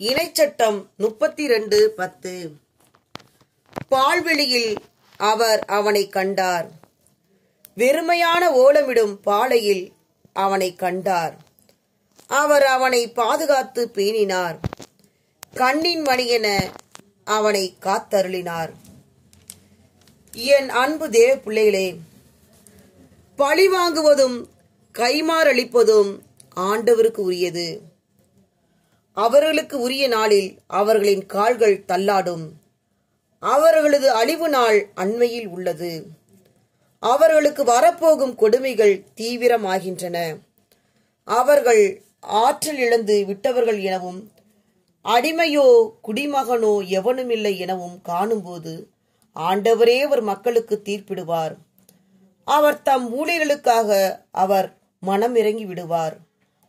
இணைச்சட்டம் முப்பத்தி ரெண்டு பத்து. பால்வெளியில் அவர் அவனை கண்டார். வெறுமையான ஓலமிடும் பாலையில் அவனை கண்டார். அவர் அவனை பாதுகாத்து பேணினார். கண்ணின் மணியென அவனை காத்தருளினார். என் அன்பு தேவ பிள்ளைகளே பழி வாங்குவதும் கைமாறளிப்பதும் ஆண்டவருக்கு உரியது. அவர்களுக்கு உரிய நாளில் அவர்களின் கால்கள் தள்ளாடும். அவர்களது அழிவு நாள் அண்மையில் உள்ளது. அவர்களுக்கு வரப்போகும் கொடுமைகள் தீவிரமாகின்றன. அவர்கள் ஆற்றல் இழந்து விட்டவர்கள் எனவும் அடிமையோ குடிமகனோ எவனுமில்லை எனவும் காணும்போது ஆண்டவரே அவர் மக்களுக்கு தீர்ப்பிடுவார். அவர் தம் ஊழியர்களுக்காக அவர் மனம் இறங்கி விடுவார்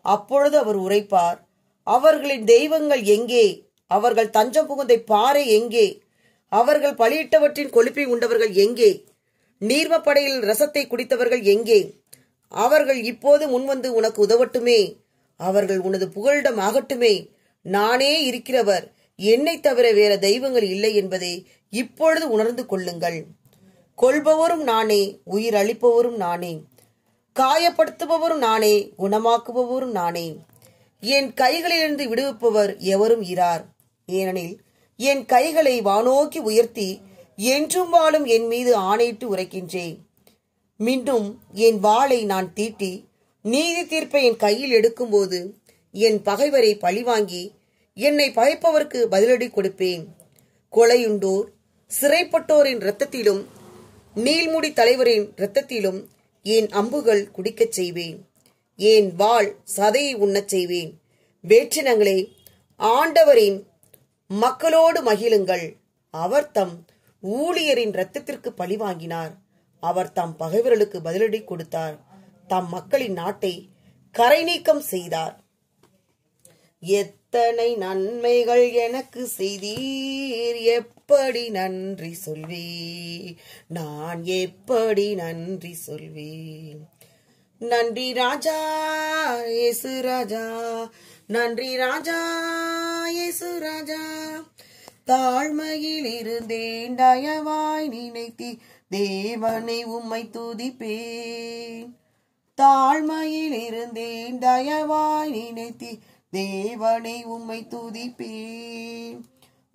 அப்பொழுது அவர் உரைப்பார் அவர்களின் தெய்வங்கள் எங்கே? அவர்கள் தஞ்சம் புகுந்த பாறை எங்கே? அவர்கள் பலியிட்டவற்றின் கொழுப்பை உண்டவர்கள் எங்கே? நீர்மப்படையில் ரசத்தை குடித்தவர்கள் எங்கே? அவர்கள் இப்போது முன்வந்து உனக்கு உதவட்டுமே. அவர்கள் உனது புகழிடம் ஆகட்டுமே. நானே இருக்கிறவர். என்னை தவிர வேற தெய்வங்கள் இல்லை என்பதை இப்பொழுது உணர்ந்து கொள்ளுங்கள். கொள்பவரும் நானே உயிர் அளிப்பவரும் நானே. காயப்படுத்துபவரும் நானே குணமாக்குபவரும் நானே. என் கைகளிலிருந்து விடுவிப்பவர் எவரும் இரார். ஏனெனில் என் கைகளை வானோக்கி உயர்த்தி என்றும் வாழும் என் மீது ஆணையிட்டு உரைக்கின்றேன். மீண்டும் என் வாளை நான் தீட்டி நீதி தீர்ப்பை என் கையில் எடுக்கும்போது என் பகைவரை பழிவாங்கி என்னை பகைப்பவருக்கு பதிலடி கொடுப்பேன். கொலையுண்டோர் சிறைப்பட்டோரின் இரத்தத்திலும் நீள்முடி தலைவரின் இரத்தத்திலும் என் அம்புகள் குடிக்கச் செய்வேன். என் வாள் சதையை உண்ணச் செய்வேன். வேற்றினங்களே ஆண்டவரின் மக்களோடு மகிழுங்கள். அவர் தம் ஊழியரின் இரத்தத்திற்கு பழி வாங்கினார். அவர் தம் பகைவர்களுக்கு பதிலடி கொடுத்தார். தம் மக்களின் நாட்டை கரை நீக்கம் செய்தார். எத்தனை நன்மைகள் எனக்கு செய்தீர். எப்படி நன்றி சொல்வேன்? நான் எப்படி நன்றி சொல்வேன்? நன்றி ராஜா இயேசு ராஜா. நன்றி ராஜா இயேசு ராஜா. தாழ்மையில் இருந்தேன் தயவாய் நினைத்தி தேவனை உம்மை துதிப்பேன். தாழ்மையில் இருந்தேன் தயவாய் நினைத்தி தேவனை உம்மை துதிப்பேன்.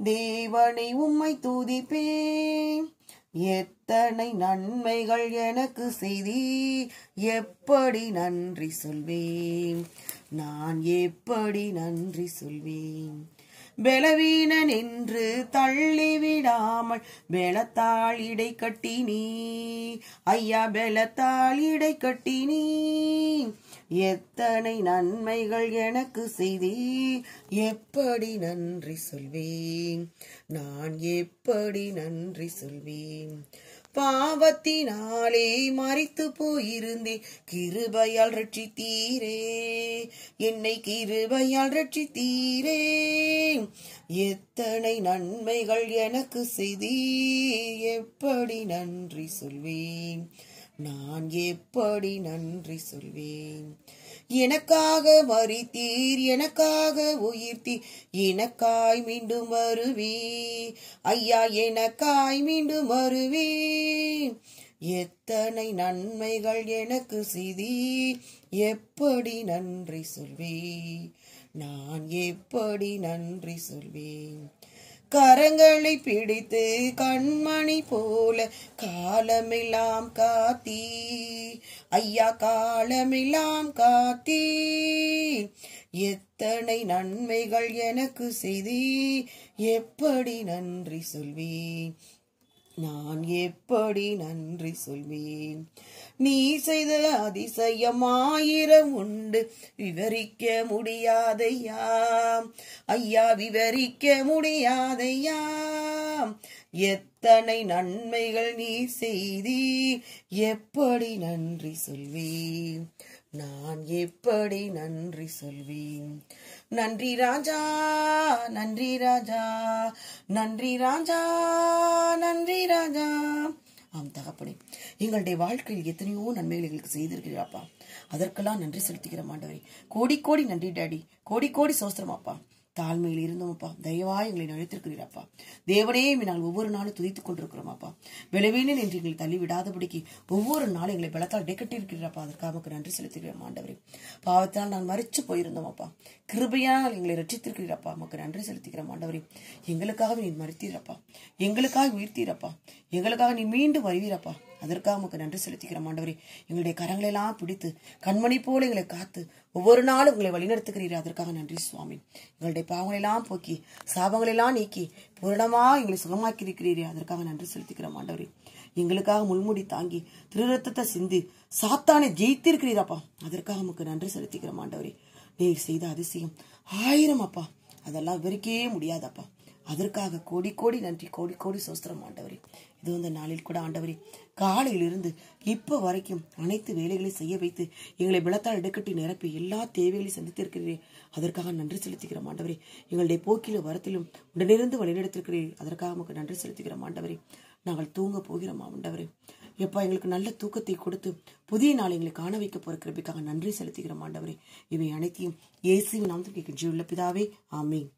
தேவனை உம்மை துதிப்பேன். எத்தனை நன்மைகள் எனக்கு செய்தி எப்படி நன்றி சொல்வேன். நான் எப்படி நன்றி சொல்வேன்? பலவீனன் என்று தள்ளிவிடாமல் பெலத்தாள் இடை கட்டினி ஐயா பெலத்தாள் இடை கட்டினி எத்தனை நன்மைகள் எனக்கு செய்தி? எப்படி நன்றி சொல்வேன்? நான் எப்படி நன்றி சொல்வேன்? பாவத்தினாலே மறித்து போயிருந்தேன். கிருபையால் ரட்சித்தீரே. என்னை கிருபையால் ரட்சித்தீரே. எத்தனை நன்மைகள் எனக்கு செய்தீர் எப்படி நன்றி சொல்வேன்? நான் எப்படி நன்றி சொல்வேன்? எனக்காக மறித்தீர் எனக்காக உயிர்த்தீர். எனக்காய் மீண்டும் வருவி ஐயா எனக்காய் மீண்டும் வருவி எத்தனை நன்மைகள் எனக்கு சிதி எப்படி நன்றி சொல்வே நான் எப்படி நன்றி சொல்வேன்? கரங்களை பிடித்து கண்மணி போல காலமெல்லாம் காத்தி. ஐயா காலமெல்லாம் காத்தி. எத்தனை நன்மைகள் எனக்கு செய்தி. எப்படி நன்றி சொல்வேன் நான் எப்படி நன்றி சொல்வேன்? நீ செய்த அதிசயம் ஆயிரம் உண்டு. விவரிக்க முடியாதையா? ஐயா விவரிக்க முடியாதையா? எத்தனை நன்மைகள் நீ செய்தி? எப்படி நன்றி சொல்வேன்? நான் எப்படி நன்றி சொல்வேன்? நன்றி ராஜா! நன்றி ராஜா நன்றி ராஜா நன்றி ராஜா. ஆம் தகப்பனே எங்களுடைய வாழ்க்கையில் எத்தனையோ நன்மைகள் எங்களுக்கு செய்திருக்கிறாப்பா அதற்கெல்லாம் நன்றி செலுத்துகிற மாண்டவரி கோடி கோடி நன்றி டாடி. கோடி கோடி சோஸ்திரமாப்பா. தாழ்மையில் தாழ்மையில் இருந்தோமப்பா. தயவா எங்களை அழைத்திருக்கிறீரப்பா தேவனே நாங்கள் ஒவ்வொரு நாளும் துதித்துக் கொண்டிருக்கிறோம் அப்பா விளைவேனில் என்று எங்களை தள்ளிவிடாதபடிக்கு ஒவ்வொரு நாளும் எங்களை பலத்தால் டெக்கட்டிருக்கிறப்பா அதற்காக நன்றி செலுத்துகிறோம் ஆண்டவரே. பாவத்தால் நான் மறிச்சு போயிருந்தோம் அப்பா கிருபையால் எங்களை ரட்சித்திருக்கிறீரப்பா உமக்கு நன்றி செலுத்துகிறோம் ஆண்டவரே. எங்களுக்காக நீ மறித்தீரப்பா எங்களுக்காக உயிர்த்தீரப்பா. எங்களுக்காக நீ மீண்டும் வருவீரப்பா. அதற்காக உமக்கு நன்றி செலுத்திக்கிறோம் ஆண்டவரே. எங்களுடைய கரங்களெல்லாம் பிடித்து கண்மணி போல எங்களை காத்து ஒவ்வொரு நாளும் உங்களை வழிநடத்துகிறீர் அதற்காக நன்றி சுவாமி. எங்களுடைய பாவங்களெல்லாம் போக்கி சாபங்களெல்லாம் நீக்கி பூரணமா எங்களை சுகமாக்கி இருக்கிறீரே அதற்காக நன்றி செலுத்திக்கிறோம் ஆண்டவரே. எங்களுக்காக முள்முடி தாங்கி திருரத்தத்தை சிந்தி சாத்தானை ஜெயித்திருக்கிறீராப்பா. அதற்காக உமக்கு நன்றி செலுத்திக்கிறோம் ஆண்டவரே. நீர் செய்த அதிசயம் ஆயிரம் அப்பா. அதெல்லாம் விவரிக்கவே முடியாதப்பா. அதற்காக கோடி கோடி நன்றி கோடி கோடி சோஸ்திரம் ஆண்டவரே. இது வந்த நாளில் கூட ஆண்டவரே காலையிலிருந்து இப்போ வரைக்கும் அனைத்து வேலைகளையும் செய்ய வைத்து எங்களை பலத்தால் எடுக்கட்டி நிரப்பி எல்லா தேவைகளையும் சந்தித்திருக்கிறீரே. அதற்காக நன்றி செலுத்துகிறோம் ஆண்டவரே. எங்களுடைய போக்கிலும் வரத்திலும் உடனிருந்து வழிநடத்திருக்கிறீர். அதற்காக நமக்கு நன்றி செலுத்துகிறோம் ஆண்டவரே. நாங்கள் தூங்க போகிறோம் ஆண்டவரே. எப்பா எங்களுக்கு நல்ல தூக்கத்தை கொடுத்து புதிய நாள் எங்களை காண வைக்க போற கிருபிக்காக நன்றி செலுத்துகிறோம் ஆண்டவரே. இவை அனைத்தையும் இயேசுவின் நாமத்தில் கேட்கின்ற பிதாவே ஆமீன்.